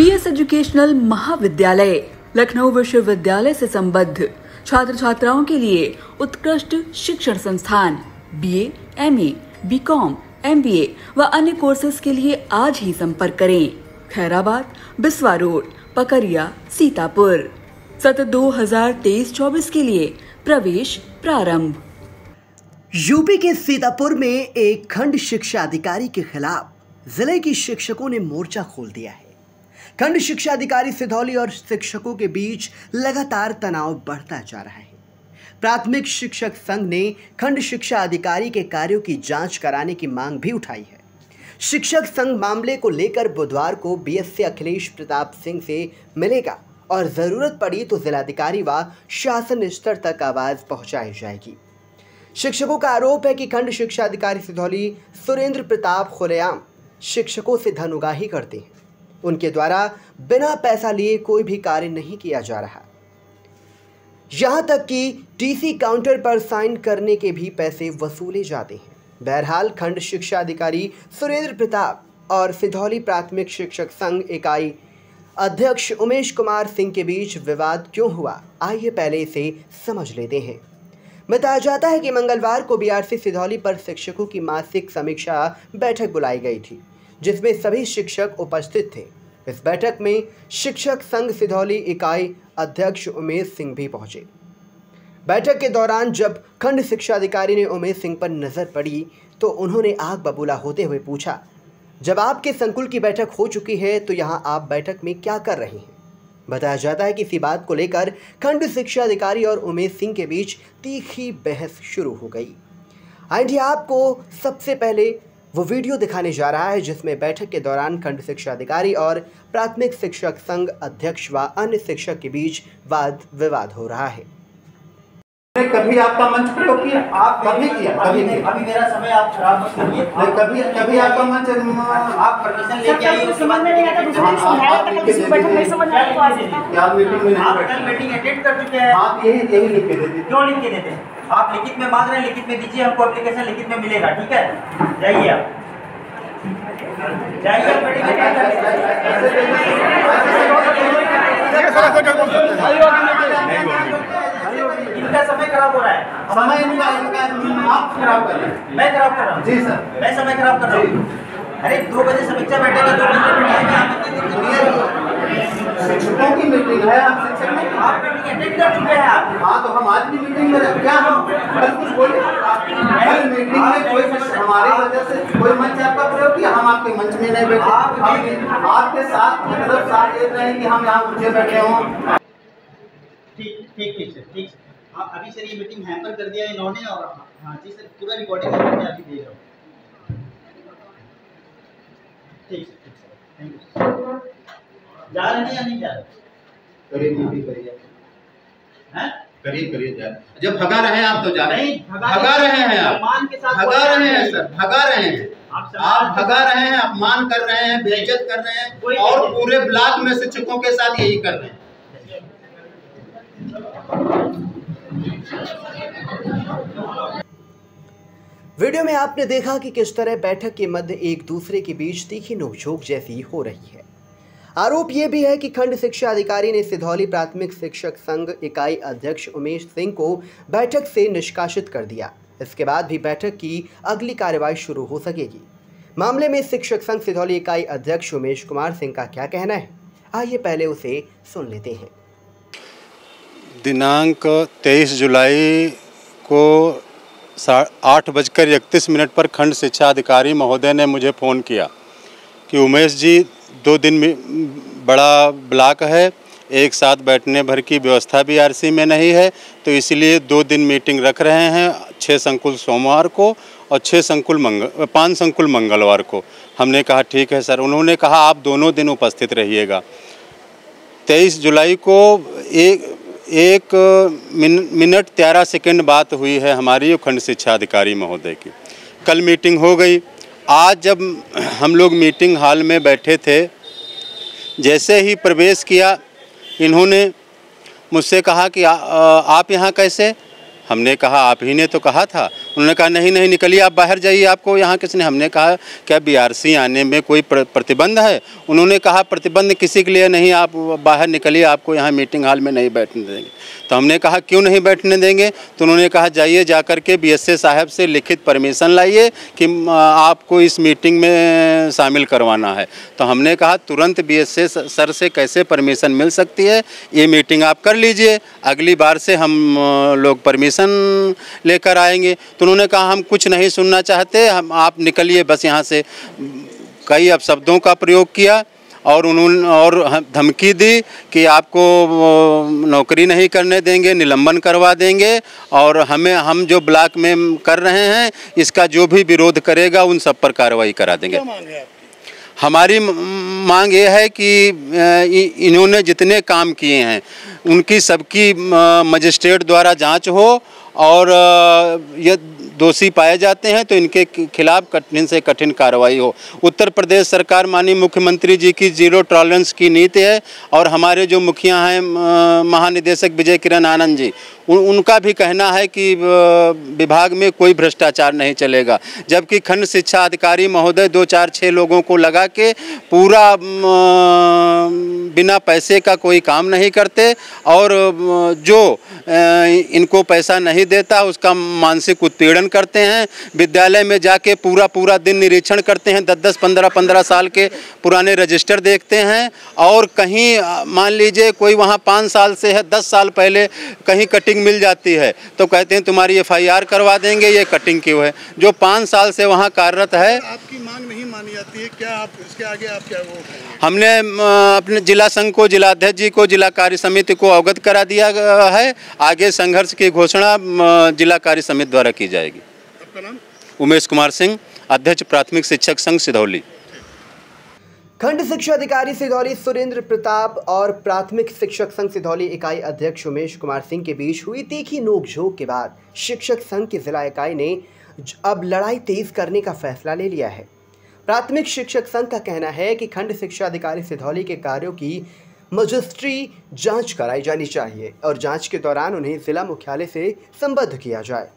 BS educational महाविद्यालय लखनऊ विश्वविद्यालय से संबद्ध छात्र छात्राओं के लिए उत्कृष्ट शिक्षण संस्थान बीए, एमए, बीकॉम, एमबीए व अन्य कोर्सेज के लिए आज ही संपर्क करें। खैराबाद बिस्वा रोड पकरिया सीतापुर। सत्र दो हज़ार तेईस चौबीस के लिए प्रवेश प्रारंभ। यूपी के सीतापुर में एक खंड शिक्षा अधिकारी के खिलाफ ज़िले की शिक्षकों ने मोर्चा खोल दिया है। खंड शिक्षा अधिकारी सिधौली और शिक्षकों के बीच लगातार तनाव बढ़ता जा रहा है। प्राथमिक शिक्षक संघ ने खंड शिक्षा अधिकारी के कार्यों की जाँच कराने की मांग भी उठाई है। शिक्षक संघ मामले को लेकर बुधवार को बीएससी अखिलेश प्रताप सिंह से मिलेगा और ज़रूरत पड़ी तो जिलाधिकारी व शासन स्तर तक आवाज़ पहुंचाई जाएगी। शिक्षकों का आरोप है कि खंड शिक्षा अधिकारी सिधौली सुरेंद्र प्रताप खुलेआम शिक्षकों से धन उगाही करते हैं। उनके द्वारा बिना पैसा लिए कोई भी कार्य नहीं किया जा रहा। यहाँ तक कि टीसी काउंटर पर साइन करने के भी पैसे वसूले जाते हैं। बहरहाल, खंड शिक्षा अधिकारी सुरेंद्र प्रताप और सिधौली प्राथमिक शिक्षक संघ इकाई अध्यक्ष उमेश कुमार सिंह के बीच विवाद क्यों हुआ, आइए पहले इसे समझ लेते हैं। बताया जाता है कि मंगलवार को बीआरसी सिधौली पर शिक्षकों की मासिक समीक्षा बैठक बुलाई गई थी। जिसमें सभी शिक्षक उपस्थित थे। इस बैठक में शिक्षक संघ सिधौली इकाई अध्यक्ष उमेश सिंह भी पहुँचे। बैठक के दौरान जब खंड शिक्षा अधिकारी ने उमेश सिंह पर नज़र पड़ी तो उन्होंने आग बबूला होते हुए पूछा, जब आपके संकुल की बैठक हो चुकी है तो यहाँ आप बैठक में क्या कर रहे हैं? बताया जाता है कि इसी बात को लेकर खंड शिक्षा अधिकारी और उमेश सिंह के बीच तीखी बहस शुरू हो गई। आइए आपको सबसे पहले वो वीडियो दिखाने जा रहा है जिसमें बैठक के दौरान खंड शिक्षा अधिकारी और प्राथमिक शिक्षक संघ अध्यक्ष व अन्य शिक्षक के बीच वाद विवाद हो रहा है। कभी आपका मंच प्रयोग किया? आप कभी किया? कभी अभी किया अभी मेरा समय आप खराब मत करिए कभी कभी आपका मंच आप परमिशन लेके आइए। तो समझ में नहीं आता दूसरे समझाया था कल किसी बैठक नहीं समझ आया तो आ सकता क्या मीटिंग में आप कल मीटिंग अटेंड कर चुके हैं। आप यही यही लिख के दे दीजिए। क्यों लिख के देते हैं। आप लिखित में मांग रहे हैं लिखित में दीजिए हमको एप्लीकेशन लिखित में मिलेगा ठीक है? जाइए आप। इनका समय खराब हो रहा है। समय इनका इनका आप खराब कर रहे हैं। मैं खराब कर रहा हूँ। जी सर। मैं समय खराब कर रहा हूँ। अरे दो बजे समीक्षा बैठेगा दो बजे मीटिंग है आप इतनी देर क्यों कर रहे हो? शिक्षकों की मीटिंग है? आप शिक्षक नहीं आप अटेंड कर चुके हैं आप। हाँ तो हम आज भी मीटिंग में क्या हम? कल कुछ बोले कल मीटिंग में कोई हमारी वजह से कोई मंच आपका प्रयोग किया? हम आपके मंच में नहीं बैठे। आप- हम आपके साथ मतलब साथ ये रहे कि हम यहाँ ऊँचे बैठे हों। ठीक ठीक ठीक सर ठीक आप अभी सर ये मीटिंग हैम्पर कर दिया इन्होंने और हाँ जी सर पूरा रिकॉर्डिंग मैं अभी दे रहा हूँ। ठीक सर ठीक सर। थैंक यू जा रहे हैं या नहीं जा रहे? करिए करिए हैं? करिए करिए जा जब भगा रहे हैं आप तो जा रहे हैं। भगा रहे हैं आप। सम्मान के साथ भगा रहे हैं सर भगा रहे हैं। आप भगा रहे हैं अपमान कर रहे हैं बेइज्जत कर रहे हैं और पूरे ब्लॉक में शिक्षकों के साथ यही कर रहे हैं। वीडियो में आपने देखा कि किस तरह बैठक के मध्य एक दूसरे के बीच तीखी नोकझोंक जैसी हो रही है। आरोप यह भी है कि खंड शिक्षा अधिकारी ने सिधौली प्राथमिक शिक्षक संघ इकाई अध्यक्ष उमेश सिंह को बैठक से निष्कासित कर दिया। इसके बाद भी बैठक की अगली कार्यवाही शुरू हो सकेगी। मामले में शिक्षक संघ सिधौली इकाई अध्यक्ष उमेश कुमार सिंह का क्या कहना है? आइए पहले उसे सुन लेते हैं। दिनांक 23 जुलाई को आठ बजकर इकतीस मिनट पर खंड शिक्षा अधिकारी महोदय ने मुझे फ़ोन किया कि उमेश जी दो दिन में बड़ा ब्लॉक है एक साथ बैठने भर की व्यवस्था भी आरसी में नहीं है तो इसलिए दो दिन मीटिंग रख रहे हैं छः संकुल सोमवार को और छः संकुल मंगल पाँच संकुल मंगलवार को। हमने कहा ठीक है सर। उन्होंने कहा आप दोनों दिन उपस्थित रहिएगा। तेईस जुलाई को एक एक मिन, मिनट तेरह सेकंड बात हुई है हमारी खंड शिक्षा अधिकारी महोदय की। कल मीटिंग हो गई। आज जब हम लोग मीटिंग हॉल में बैठे थे जैसे ही प्रवेश किया इन्होंने मुझसे कहा कि आ, आप यहाँ कैसे? हमने कहा आप ही ने तो कहा था। उन्होंने कहा, नहीं नहीं, निकलिए, आप बाहर जाइए, आपको यहाँ किसने हमने कहा, क्या बीआरसी आने में कोई प्र- प्रतिबंध है? उन्होंने कहा, प्रतिबंध किसी के लिए नहीं, आप बाहर निकलिए, आपको यहाँ मीटिंग हॉल में नहीं बैठने देंगे। तो हमने कहा, क्यों नहीं बैठने देंगे? तो उन्होंने कहा, जाइए जा कर के बी साहब से लिखित परमिशन लाइए कि आपको इस मीटिंग में शामिल करवाना है। तो हमने कहा, तुरंत बी सर से कैसे परमिशन मिल सकती है? ये मीटिंग आप कर लीजिए, अगली बार से हम लोग परमिशन लेकर आएँगे। तो उन्होंने कहा हम कुछ नहीं सुनना चाहते हम आप निकलिए बस यहाँ से। कई अपशब्दों का प्रयोग किया और उन्होंने और धमकी दी कि आपको नौकरी नहीं करने देंगे निलंबन करवा देंगे और हमें हम जो ब्लॉक में कर रहे हैं इसका जो भी विरोध करेगा उन सब पर कार्रवाई करा देंगे। हमारी मांग ये है कि इन्होंने जितने काम किए हैं उनकी सबकी मजिस्ट्रेट द्वारा जाँच हो और अ, ये दोषी पाए जाते हैं तो इनके खिलाफ कठिन से कठिन कार्रवाई हो। उत्तर प्रदेश सरकार माननीय मुख्यमंत्री जी की ज़ीरो टॉलरेंस की नीति है और हमारे जो मुखिया हैं महानिदेशक विजय किरण आनंद जी उन, उनका भी कहना है कि विभाग में कोई भ्रष्टाचार नहीं चलेगा। जबकि खंड शिक्षा अधिकारी महोदय दो चार छः लोगों को लगा के पूरा बिना पैसे का कोई काम नहीं करते और जो इनको पैसा नहीं देता उसका मानसिक उत्पीड़न करते हैं, विद्यालय में जाके पूरा पूरा दिन निरीक्षण करते हैं, दस दस, पंद्रह पंद्रह साल के पुराने रजिस्टर देखते हैं और कहीं, मान लीजिए कोई वहाँ पाँच साल से है, दस साल पहले कहीं कटिंग मिल जाती है तो कहते हैं, तुम्हारी एफआईआर करवा देंगे, ये कटिंग क्यों है? जो पाँच साल से वहाँ कार्यरत है, आपकी मांग मानी जाती है? क्या आप इसके आगे आप क्या वो हमने अपने जिला संघ को जिलाध्यक्ष जी को जिला कार्य समिति को अवगत करा दिया है। आगे संघर्ष की घोषणा जिला कार्य समिति द्वारा की जाएगी। आपका नाम? उमेश कुमार सिंह अध्यक्ष प्राथमिक शिक्षक संघ सिधौली। खंड शिक्षा अधिकारी सिधौली सुरेंद्र प्रताप और प्राथमिक शिक्षक संघ सिधौली इकाई अध्यक्ष उमेश कुमार सिंह के बीच हुई तीखी नोकझोंक के बाद शिक्षक संघ की जिला इकाई ने अब लड़ाई तेज करने का फैसला ले लिया है। प्राथमिक शिक्षक संघ का कहना है कि खंड शिक्षा अधिकारी सिधौली के कार्यों की मजिस्ट्री जाँच कराई जानी चाहिए और जाँच के दौरान उन्हें जिला मुख्यालय से संबद्ध किया जाए।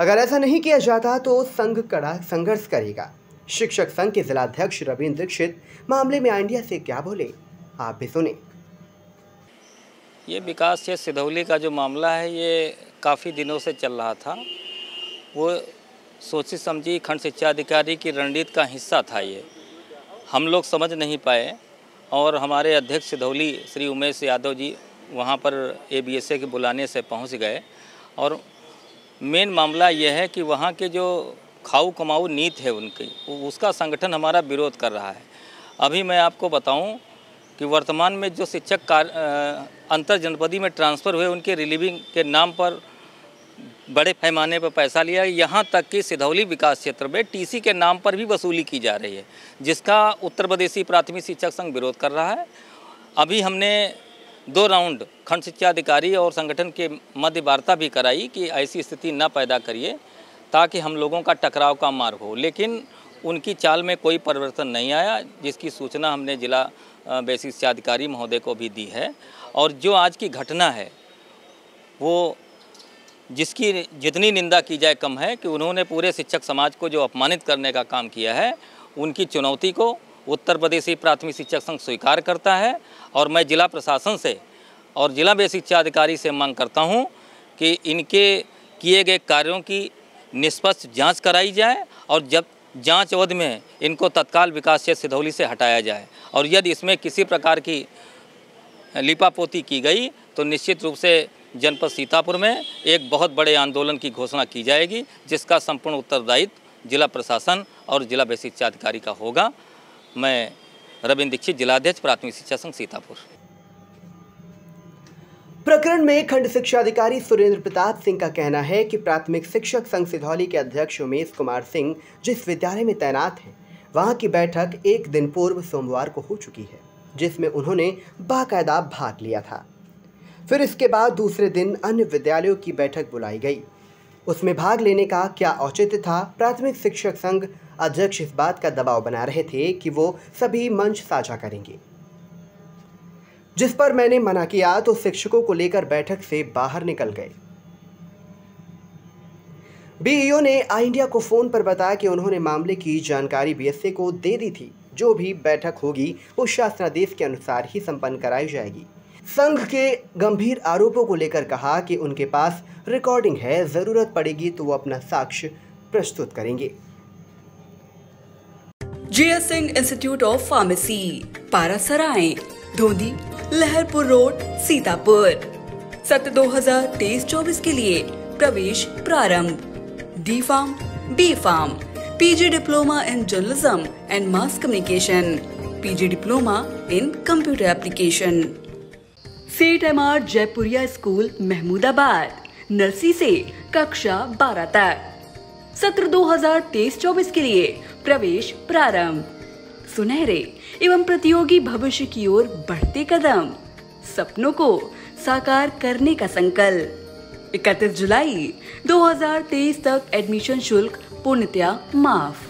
अगर ऐसा नहीं किया जाता तो संघ कड़ा संघर्ष करेगा। शिक्षक संघ के जिलाध्यक्ष रविंद्र दीक्षित मामले में इंडिया से क्या बोले, आप भी सुने। ये विकास क्षेत्र सिधौली का जो मामला है, ये काफ़ी दिनों से चल रहा था। वो सोची समझी खंड शिक्षा अधिकारी की रणनीति का हिस्सा था ये। हम लोग समझ नहीं पाए और हमारे अध्यक्ष धौली, श्री उमेश यादव जी वहाँ पर ए बी एस ए के बुलाने से पहुँच गए और मेन मामला यह है कि वहाँ के जो खाऊ कमाऊ नीति है उनकी, उसका संगठन हमारा विरोध कर रहा है। अभी मैं आपको बताऊँ कि वर्तमान में जो शिक्षक कार अंतर जनपदी में ट्रांसफ़र हुए उनके रिलीविंग के नाम पर बड़े पैमाने पर पैसा लिया, यहाँ तक कि सिधौली विकास क्षेत्र में टीसी के नाम पर भी वसूली की जा रही है, जिसका उत्तर प्रदेशी प्राथमिक शिक्षक संघ विरोध कर रहा है। अभी हमने दो राउंड खंड शिक्षा अधिकारी और संगठन के मध्य वार्ता भी कराई कि ऐसी स्थिति न पैदा करिए, ताकि हम लोगों का टकराव का मार्ग हो। लेकिन उनकी चाल में कोई परिवर्तन नहीं आया, जिसकी सूचना हमने जिला बेसिक शिक्षा अधिकारी महोदय को भी दी है। और जो आज की घटना है, वो जिसकी जितनी निंदा की जाए कम है, कि उन्होंने पूरे शिक्षक समाज को जो अपमानित करने का काम किया है, उनकी चुनौती को उत्तर प्रदेशी प्राथमिक शिक्षक संघ स्वीकार करता है। और मैं जिला प्रशासन से और जिला बेसिक शिक्षा अधिकारी से मांग करता हूँ कि इनके किए गए कार्यों की निष्पक्ष जाँच कराई जाए और जब जाँच अवधि में इनको तत्काल विकास क्षेत्र सिधौली से हटाया जाए। और यदि इसमें किसी प्रकार की लिपापोती की गई तो निश्चित रूप से जनपद सीतापुर में एक बहुत बड़े आंदोलन की घोषणा की जाएगी, जिसका संपूर्ण उत्तरदायित्व जिला प्रशासन और जिला शिक्षा अधिकारी का होगा। मैं रविंद्र दीक्षित, जिलाध्यक्ष, प्राथमिक शिक्षा संघ, सीतापुर। प्रकरण में खंड शिक्षा अधिकारी सुरेंद्र प्रताप सिंह का कहना है कि प्राथमिक शिक्षक संघ सिधौली के अध्यक्ष उमेश कुमार सिंह जिस विद्यालय में तैनात हैं, वहाँ की बैठक एक दिन पूर्व सोमवार को हो चुकी है, जिसमें उन्होंने बाकायदा भाग लिया था। फिर इसके बाद दूसरे दिन अन्य विद्यालयों की बैठक बुलाई गई। उसमें भाग लेने का क्या औचित्य था? प्राथमिक शिक्षक संघ अध्यक्ष इस बात का दबाव बना रहे थे कि वो सभी मंच साझा करेंगे। जिस पर मैंने मना किया तो शिक्षकों को लेकर बैठक से बाहर निकल गए। बीईओ ने आई इंडिया को फ़ोन पर बताया कि उन्होंने मामले की जानकारी बीएसए को दे दी थी। जो भी बैठक होगी, वो शासनादेश के अनुसार ही संपन्न कराई जाएगी। संघ के गंभीर आरोपों को लेकर कहा कि उनके पास रिकॉर्डिंग है, ज़रूरत पड़ेगी तो वो अपना साक्ष्य प्रस्तुत करेंगे। GS Singh institute of pharmacy Parasrai, Dhondhi, Laharpur road, Sitapur. सत्र 2023-24 के लिए प्रवेश प्रारंभ। D pharm B pharm PG diploma in journalism and mass communication PG diploma in computer application Seth M R Jaipuria school Mahmudabad, nursery से कक्षा 12 तक। सत्र 2023-24 के लिए प्रवेश प्रारंभ। सुनहरे एवं प्रतियोगी भविष्य की ओर बढ़ते कदम। सपनों को साकार करने का संकल्प। 31 जुलाई 2023 तक एडमिशन शुल्क पूर्णतया माफ़।